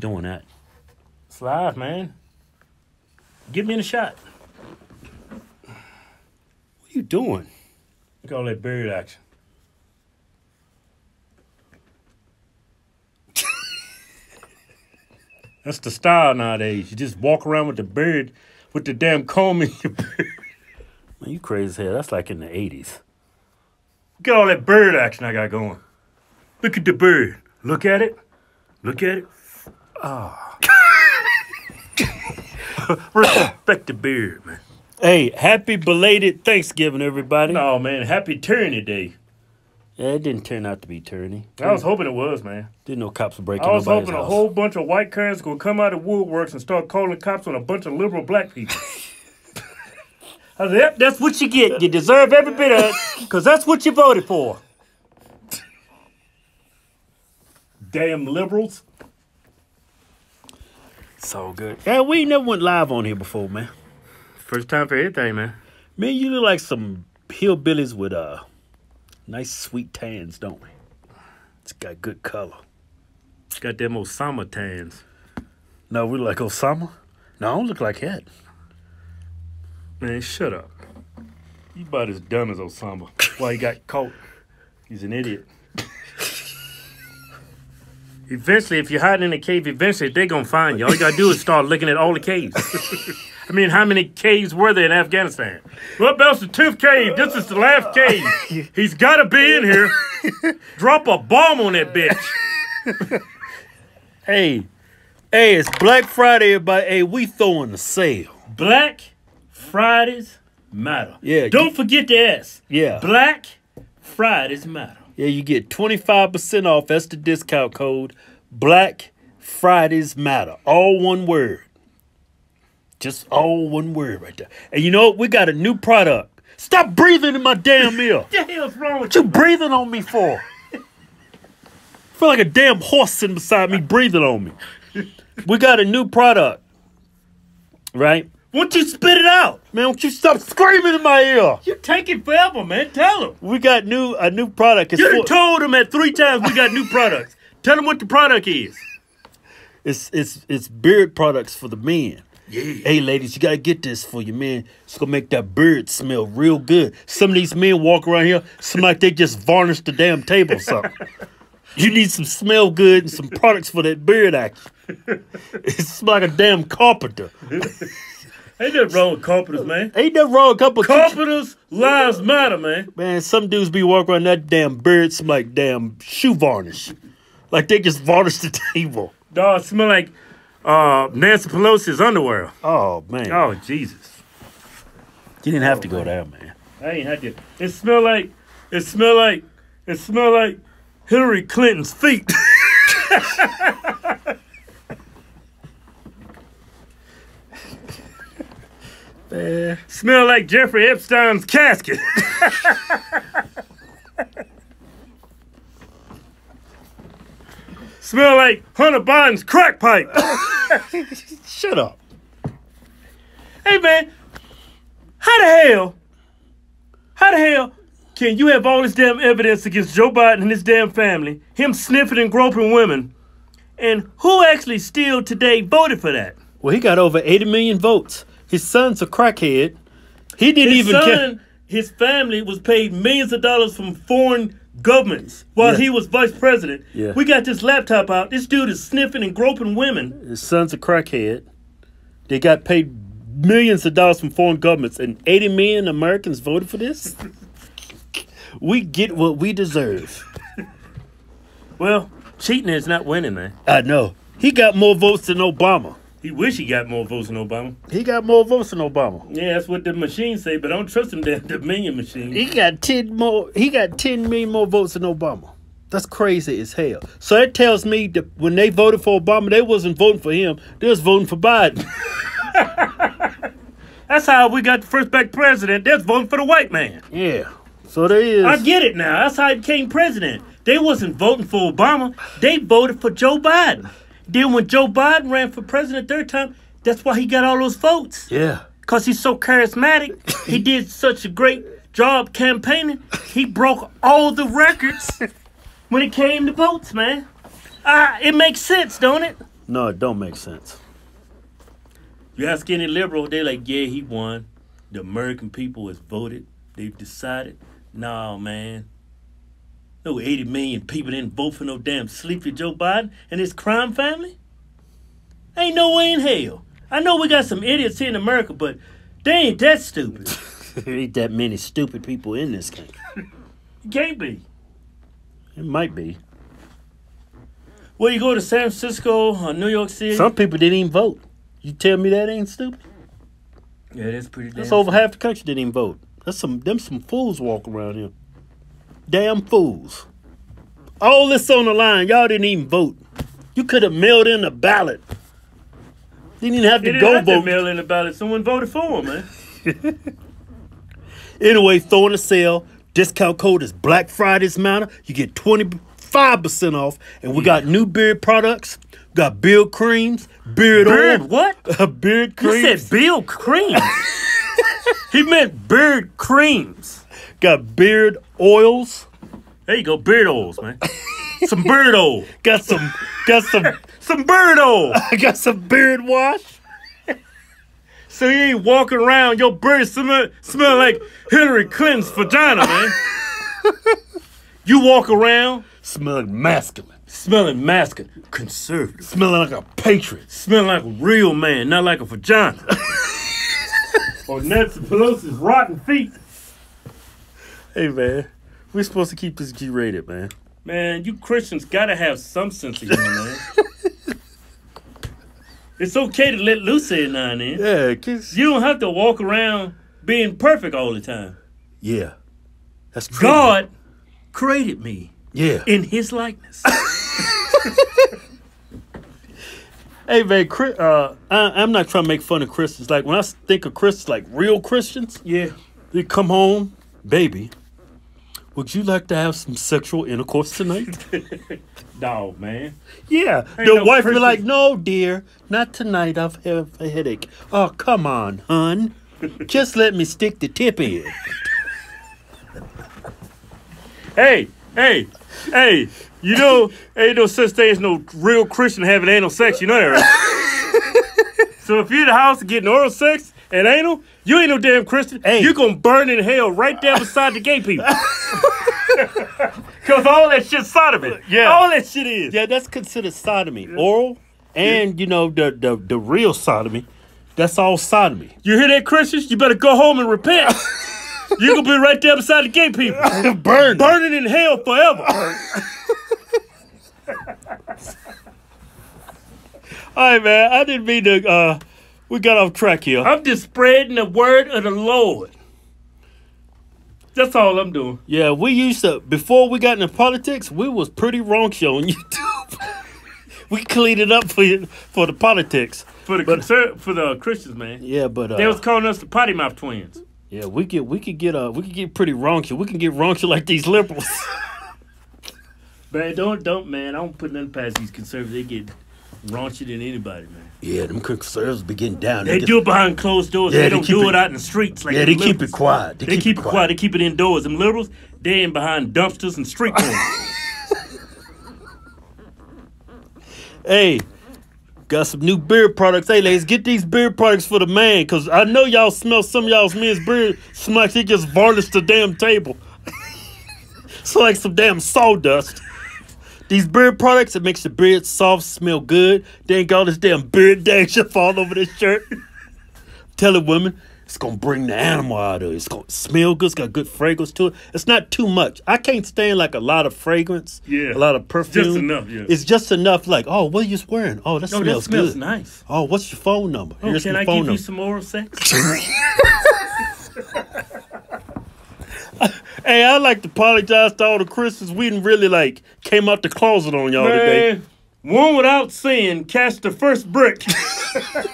doing that. It's live, man. Give me in a shot. What are you doing? Look at all that beard action. That's the style nowadays. You just walk around with the beard, with the damn comb in your beard. Man, you crazy as hell. That's like in the 80s. Look at all that bird action I got going. Look at the bird. Look at it. Look at it. Ah. Respect the beard, man. Hey, happy belated Thanksgiving, everybody. No, man. Happy Tyranny Day. Yeah, it didn't turn out to be turny. I was hoping it was, man. Didn't know cops were breaking I was hoping a whole bunch of white Karens gonna come out of woodworks and start calling cops on a bunch of liberal black people. I said, yep, that's what you get. You deserve every bit of it, because that's what you voted for. Damn liberals. So good. Yeah, we never went live on here before, man. First time for everything, man. Man, you look like some hillbillies with uh nice sweet tans, don't we? It's got good color. It's got them Osama tans. No, we look like Osama. No, I don't look like that. Man, shut up. You about as dumb as Osama. Why he got caught? He's an idiot. eventually, if you're hiding in a cave, eventually they're gonna find you. All you gotta do is start looking at all the caves. I mean, how many caves were there in Afghanistan? Well, that's the tenth cave. This is the last cave. He's gotta be in here. Drop a bomb on that bitch. Hey, hey, it's Black Friday, everybody. Hey, we throwing the sale. Black Fridays matter. Yeah, Don't forget the S. Yeah. Black Fridays matter. Yeah, you get 25% off. That's the discount code. Black Fridays Matter. All one word. Just all one word right there. And you know what? We got a new product. Stop breathing in my damn ear. What the hell's wrong with What you breathing on me for? feel like a damn horse sitting beside me breathing on me. We got a new product. Right? Won't you spit it out? Man, won't you stop screaming in my ear? You're taking forever, man. Tell them. We got new a new product. It's, You for- told them at three times we got new products. Tell them what the product is. it's it's it's beard products for the men. Yeah. Hey, ladies, you gotta get this for your man. It's gonna make that beard smell real good. Some of these men walk around here, seem like they just varnished the damn table or something. You need some smell good and some products for that beard action. It's like a damn carpenter. Ain't nothing wrong with carpenters, man. Ain't that wrong? Couple Carpenters' lives matter, man. man. Some dudes be walking around that damn beard smell like damn shoe varnish, like they just varnished the table. Dog smell like uh, Nancy Pelosi's underwear. Oh man, Oh, Jesus. you didn't have to go there, man. I ain't had to. It smell like, it smell like, it smell like Hillary Clinton's feet. Uh, smell like Jeffrey Epstein's casket. smell like Hunter Biden's crack pipe. Shut up. hey man, how the hell, how the hell can you have all this damn evidence against Joe Biden and his damn family, him sniffing and groping women, and who actually still today voted for that? Well, he got over 80 million votes. His son's a crackhead. He didn't His even care. son, his family was paid millions of dollars from foreign governments while Yeah. he was vice president. Yeah. We got this laptop out. This dude is sniffing and groping women. His son's a crackhead. They got paid millions of dollars from foreign governments, and 80 million Americans voted for this. we get what we deserve. Well, cheating is not winning, man. I know. He got more votes than Obama. He wish he got more votes than Obama. He got more votes than Obama. Yeah, that's what the machines say, but I don't trust them that Dominion machine. He got 10 more. He got 10 million more votes than Obama. That's crazy as hell. So that tells me that when they voted for Obama, they wasn't voting for him. They was voting for Biden. That's how we got the first black president. That's voting for the white man. yeah. So there is. I get it now. That's how he became president. They wasn't voting for Obama. They voted for Joe Biden. Then when Joe Biden ran for president third time, that's why he got all those votes. yeah. Cause he's so charismatic. he did such a great job campaigning. He broke all the records when it came to votes, man. Ah, it makes sense, don't it? No, it don't make sense. You ask any liberal, they're like, yeah, he won. The American people has voted. They've decided. No, man. No 80 million people didn't vote for no damn sleepy Joe Biden and his crime family. Ain't no way in hell. I know we got some idiots here in America, but they ain't that stupid. there ain't that many stupid people in this country. It can't be. It might be. Well, you go to San Francisco or New York City. Some people didn't even vote. You tell me that ain't stupid? yeah, that's pretty damn. That's over half the country didn't even vote. That's some them some fools walk around here. Damn fools. All this on the line, y'all didn't even vote. You could have mailed in a ballot. Didn't even have to didn't go have to vote. mail in a ballot. Someone voted for him, man. Anyway, throwing a sale. Discount code is Black Friday's Matter. You get 25% off. And we got new beard products. We got beard creams, beard, Beard oil. what? beard You creams. said Bill Creams. he meant beard creams. Got beard oils. There you go, beard oils, man. Some beard oil. Got some got some Some beard oil. I got some beard wash. So you ain't walking around, your beard smell, smell like Hillary Clinton's vagina, man. you walk around Smelling masculine. smelling masculine, conservative, Smelling like a patriot. smelling like a real man, not like a vagina. or Nancy Pelosi's rotten feet. Hey man. We're supposed to keep this G rated, man. Man, you Christians gotta have some sense of humor, man. it's okay to let loose every now and then. Yeah, kids. You don't have to walk around being perfect all the time. Yeah. That's true. God created me Yeah. in his likeness. Hey man, Chri- uh, I, I'm not trying to make fun of Christians. Like when I think of Christians, like real Christians, yeah. they come home, baby. Would you like to have some sexual intercourse tonight? Dog, man. yeah. Ain't The no wife be Christians- like, "No, dear, not tonight. I've have a headache." Oh, come on, hun. Just let me stick the tip in. Hey, hey, hey, you know, ain't no such thing as no real Christian having anal sex. You know that, right? so if you're in the house getting oral sex and anal, you ain't no damn Christian. Hey. You're going to burn in hell right there beside the gay people. Because all that shit's sodomy. Yeah. All that shit is. Yeah, that's considered sodomy. Oral and you know the the the real sodomy. That's all sodomy. You hear that, Christians? You better go home and repent. You're going to be right there beside the gay people. Burn. Burning in hell forever. All right, man. I didn't mean to. Uh, we got off track here. I'm just spreading the word of the Lord. That's all I'm doing. Yeah, we used to before we got into politics. We was pretty raunchy on YouTube. we cleaned it up for you for the politics. For the conser- for the Christians, man. Yeah, but uh, They was calling us the potty mouth twins. yeah, we get we could get uh we could get pretty raunchy. We can get raunchy like these liberals. Man, don't don't man. I don't put nothing past these conservatives. They get raunchier than anybody, man. yeah, them conservatives be getting down. They get- do it behind closed doors. Yeah, they they don't keep do it, it- out in the streets like Yeah, the they keep it quiet. They, keep, it quiet. They keep it indoors. Them liberals, they in behind dumpsters and street corners. Hey, got some new beard products. Hey, ladies, get these beard products for the man, cause I know y'all smell some of y'all's men's beard smell like they just varnished the damn table. it's like some damn sawdust. These beard products, it makes your beard soft, smell good. They ain't got all this damn beard danger all over this shirt. Tell Telling women, it's gonna bring the animal out of it. It's gonna smell good. It's got good fragrance to it. It's not too much. I can't stand like a lot of fragrance. Yeah. A lot of perfume. Just enough, yeah. It's just enough. Like, oh, what are you wearing? Oh, that No, smells, that smells good. nice. Oh, what's your phone number? Oh, Here's can my I phone give you number. some oral sex? Hey, I'd like to apologize to all the Christians. We didn't really like came out the closet on y'all today. One without sin cast the first brick.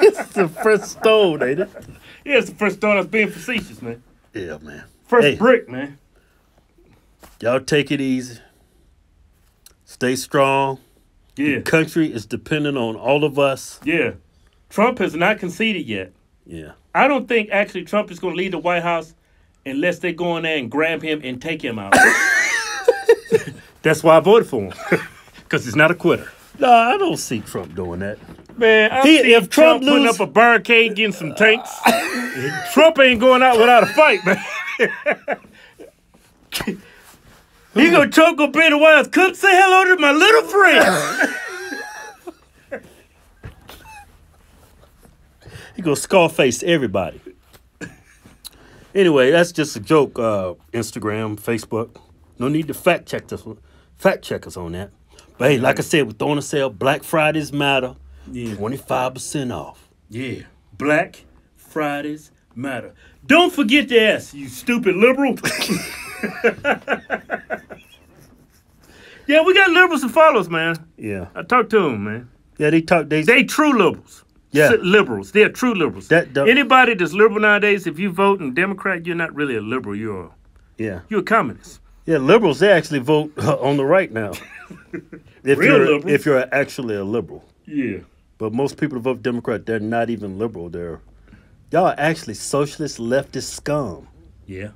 It's the first stone, ain't it? yeah, it's the first stone. I was being facetious, man. Yeah, man. First Hey. brick, man. Y'all take it easy. Stay strong. Yeah, Country is dependent on all of us. yeah. Trump has not conceded yet. Yeah. I don't think actually Trump is going to leave the White House unless they go in there and grab him and take him out. That's why I voted for him because he's not a quitter. Nah, I don't see Trump doing that. Man, I He- see if Trump, Trump putting up a barricade, getting some tanks. Trump ain't going out without a fight, man. he gonna choke up in the House. Come say hello to my little friend. He gonna scarface everybody. Anyway, that's just a joke. Uh, Instagram, Facebook. No need to fact check us. Fact check us on that. But hey, like I said, we're throwing a sale. Black Fridays matter. Yeah. Twenty five percent off. Yeah, Black Fridays matter. Don't forget to ask, you stupid liberal. yeah, we got liberals and followers, man. Yeah. I talked to them, man. Yeah, they talk. They, They true liberals. Yeah. Liberals. They're true liberals. That don't- Anybody that's liberal nowadays, if you vote in Democrat, you're not really a liberal. You're a, yeah. you're a communist. Yeah, liberals they actually vote uh, on the right now. if Real you're liberals. if you're actually a liberal, Yeah. but most people who vote Democrat, they're not even liberal. They're y'all are actually socialist leftist scum. Yeah.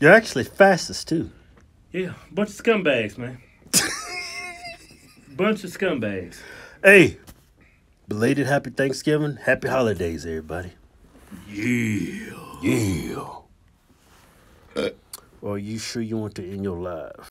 You're actually fascist too. Yeah. Bunch of scumbags, man. Bunch of scumbags. Hey, belated happy Thanksgiving, happy holidays, everybody. Yeah. Yeah. Are you sure you want to end your life?